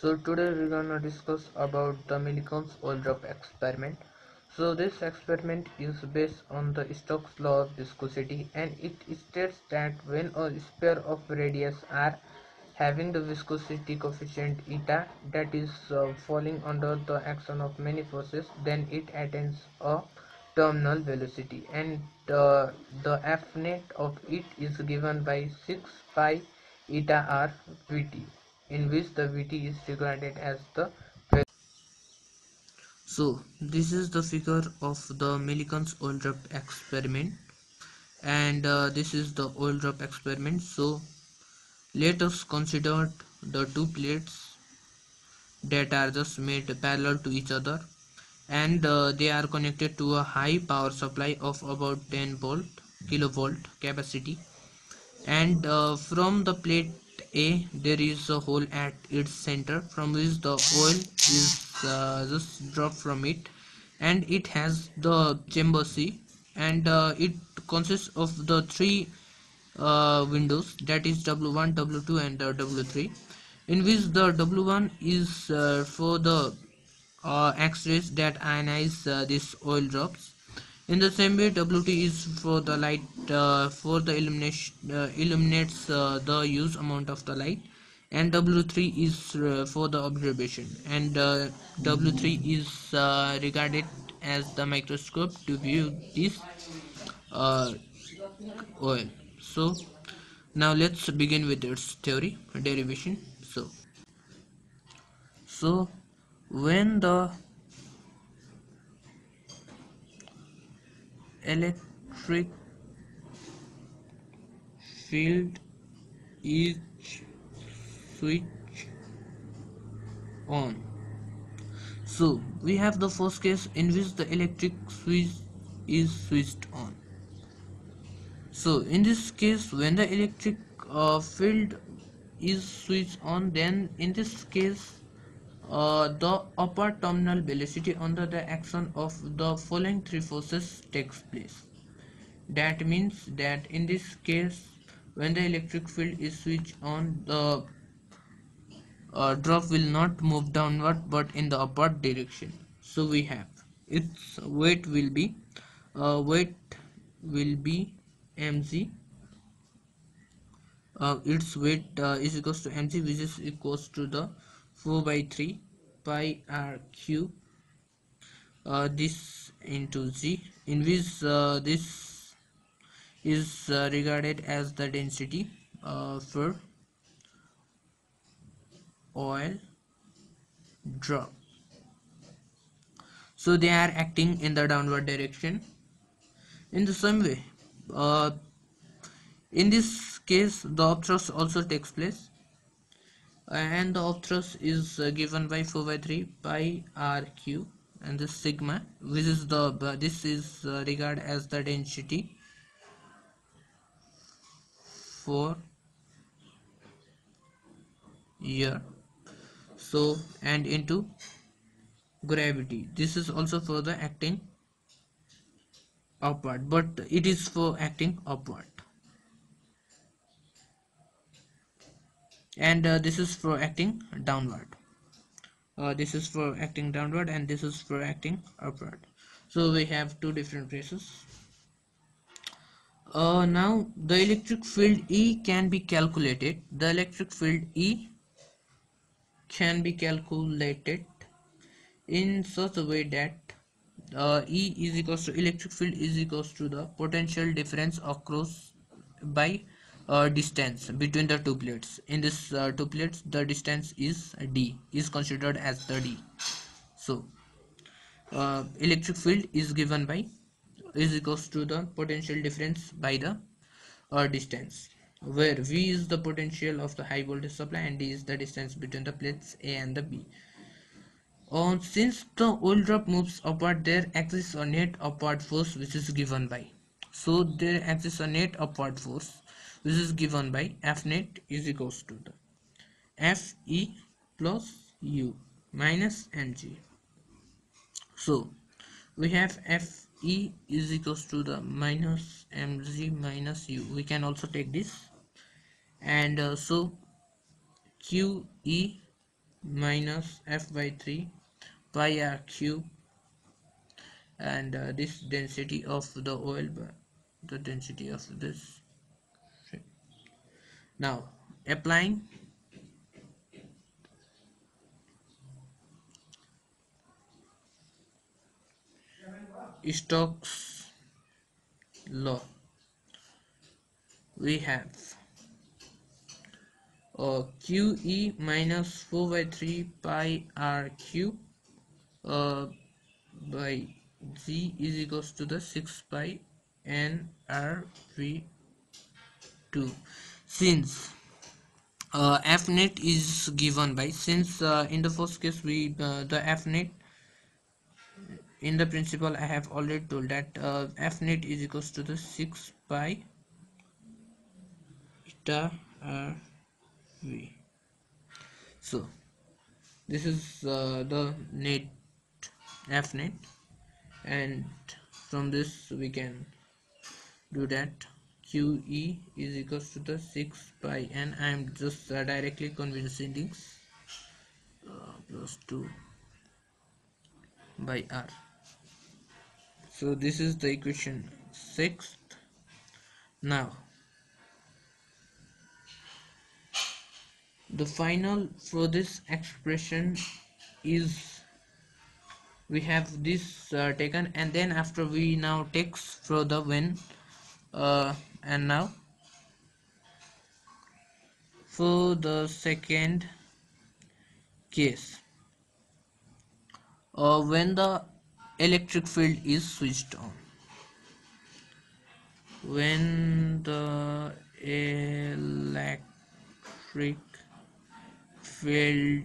so today we're gonna discuss about the Millikan's oil drop experiment. So this experiment is based on the Stokes law of viscosity and it states that when a sphere of radius r having the viscosity coefficient eta that is uh, falling under the action of many forces then it attains a terminal velocity. And uh, the f net of it is given by 6 pi eta r vt in which the vt is regarded as the so this is the figure of the Millikan's oil drop experiment. And uh, this is the oil drop experiment. So let us consider the two plates that are just made parallel to each other. And uh, they are connected to a high power supply of about 10 volt kilovolt capacity. And uh, from the plate A there is a hole at its center from which the oil is uh, just dropped from it and it has the chamber C and uh, it consists of the three uh, windows that is W1, W2 and W3 in which the W1 is uh, for the uh, X-rays that ionize uh, these oil drops. In the same way, W2 is for the light uh, for the illumination uh, illuminates uh, the use amount of the light, and W3 is uh, for the observation, and W3 is regarded as the microscope to view this oil. So now let's begin with its theory derivation. So so when the electric field is switch on. So we have the first case in which the electric switch is switched on. So in this case when the electric uh, field is switched on then in this case uh, the upper terminal velocity under the action of the following three forces takes place. That means that in this case when the electric field is switched on the uh, drop will not move downward but in the upward direction. So we have its weight will be uh, weight will be mg uh, its weight uh, is equals to mg which is equals to the 4 by 3 pi r cube uh, this into z in which uh, this is uh, regarded as the density uh, for oil drop so they are acting in the downward direction. In the same way uh, in this case the upthrust also takes place and the upthrust is uh, given by 4 by 3 pi r cube and this sigma. Which is the uh, this is uh, regarded as the density. For here so and into gravity. This is also for the acting upward but it is for acting upward and uh, this is for acting downward. Uh, this is for acting downward and this is for acting upward. So we have two different races. Uh, now the electric field E can be calculated. The electric field E can be calculated in such a way that uh, E is equals to electric field is equals to the potential difference across by uh, distance between the two plates. In this uh, two plates the distance is d is considered as the d. So uh, electric field is given by is equals to the potential difference by the uh, distance where v is the potential of the high voltage supply and d is the distance between the plates a and the b. Uh, since the oil drop moves upward there exists a net upward force which is given by so there exists a net upward force this is given by f net is equals to the f e plus u minus mg so we have f e is equals to the minus mg minus u. We can also take this. And uh, so q e minus f by 3 pi r cube and uh, this density of the oil the density of this now applying. Stokes law. We have QE minus 4 by 3 pi R cube uh, by Z is equals to the 6 pi N R V 2 since uh, F net is given by since uh, in the first case we uh, the F net in the principle I have already told that uh, F net is equals to the 6 pi eta R v. So this is uh, the net f net. And from this we can do that qe is equals to the 6 pi and i am just uh, directly convincing this uh, plus 2 by r. So this is the equation sixth. Now the final for this expression is we have this uh, taken and then after we now takes further when uh, and now for the second case uh, when the electric field is switched on when the electric field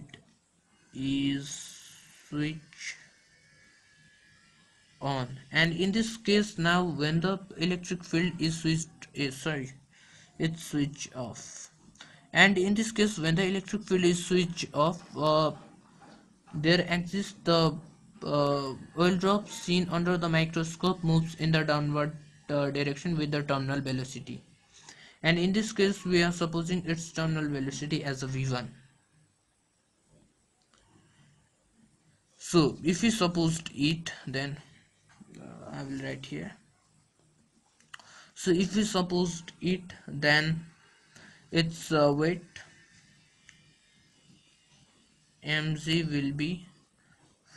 is switch on. And in this case now when the electric field is switched uh, sorry it's switch off. And in this case when the electric field is switched off uh, there exists the uh, oil drop seen under the microscope moves in the downward uh, direction with the terminal velocity. And in this case we are supposing its terminal velocity as a v1 so if we supposed it then I will write here. So if we suppose it then its uh, weight mg will be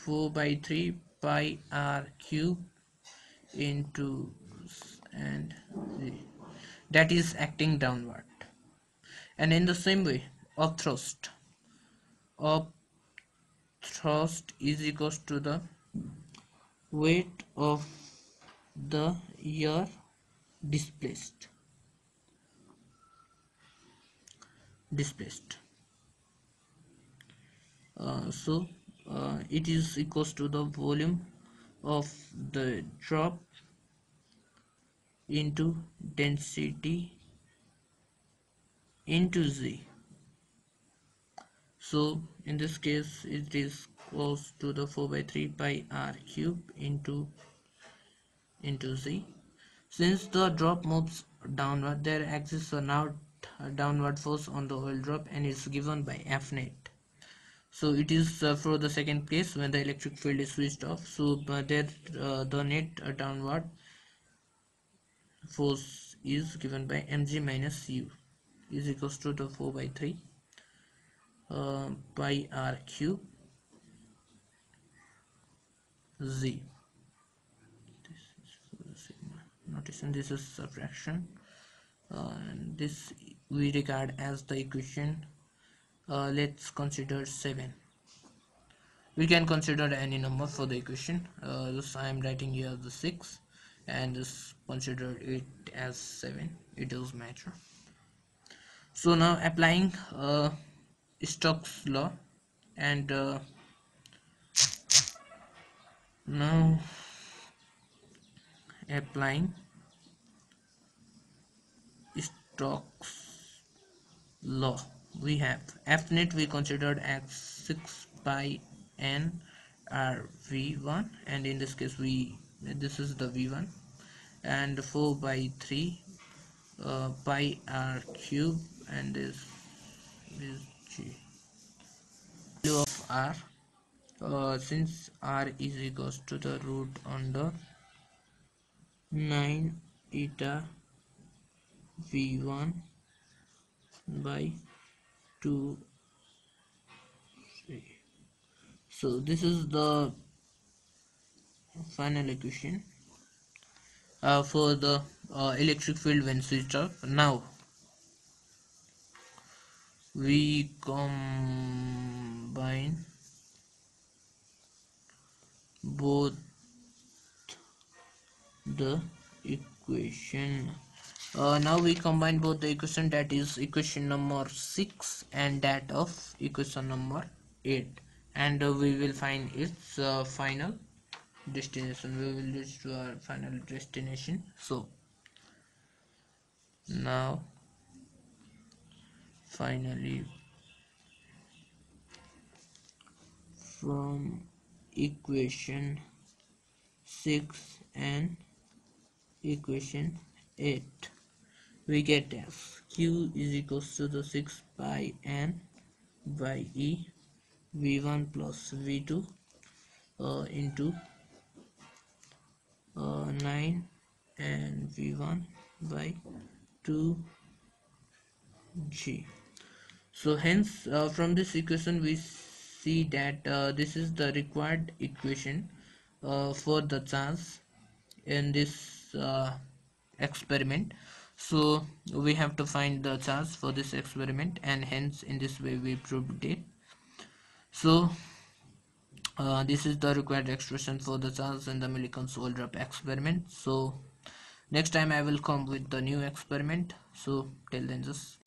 4 by 3 pi r cube into and z. That is acting downward. And in the same way of thrust. Of thrust is equals to the weight of the air displaced. Displaced. Uh, so uh, it is equals to the volume of the drop into density into z. So in this case it is close to the 4 by 3 pi r cube into into z since the drop moves downward there exists a now downward force on the oil drop and is given by f net. So it is uh, for the second case when the electric field is switched off. So uh, there uh, the net uh, downward force is given by mg minus u is equals to the 4 by 3 uh, pi r cube z this is for the notation this is subtraction. Uh, and this we regard as the equation. Uh, let's consider 7 we can consider any number for the equation. Uh, this I am writing here the 6 and this consider it as 7 it does matter. So now applying uh, Stokes law and uh, now applying Stokes law. We have F net we considered as 6 pi n r v1 and in this case we this is the v1 and 4 by 3 uh, pi r cube and this is g. Value of r uh, since r is equals to the root under 9 eta v1 by 2 3. so this is the final equation uh, for the uh, electric field when switched off now we combine both the equation uh, now we combine both the equation that is equation number 6 and that of equation number 8 and uh, we will find its uh, final destination. We will reach to our final destination. So now finally from equation 6 and equation 8 we get q is equals to the 6 pi n by e. V1 plus v2 uh, into uh, 9 and v1 by 2 g. So hence uh, from this equation we see that uh, this is the required equation uh, for the chance in this uh, experiment so we have to find the charge for this experiment and hence in this way we proved it. So uh, this is the required expression for the charge in the Millikan's oil drop experiment. So next time I will come with the new experiment. So till then just